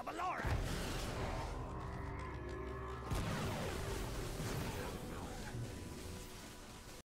of Alora!